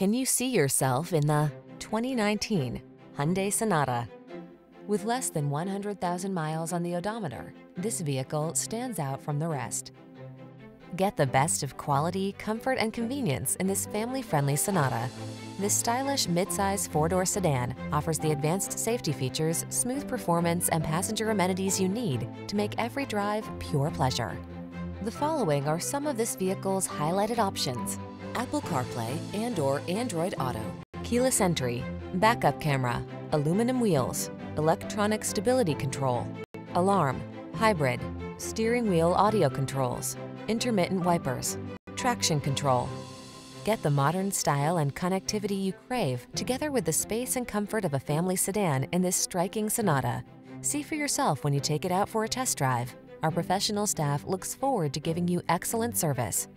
Can you see yourself in the 2019 Hyundai Sonata? With less than 100,000 miles on the odometer, this vehicle stands out from the rest. Get the best of quality, comfort, and convenience in this family-friendly Sonata. This stylish midsize four-door sedan offers the advanced safety features, smooth performance, and passenger amenities you need to make every drive pure pleasure. The following are some of this vehicle's highlighted options. Apple CarPlay and or Android Auto, keyless entry, backup camera, aluminum wheels, electronic stability control, alarm, hybrid, steering wheel audio controls, intermittent wipers, traction control. Get the modern style and connectivity you crave together with the space and comfort of a family sedan in this striking Sonata. See for yourself when you take it out for a test drive. Our professional staff looks forward to giving you excellent service.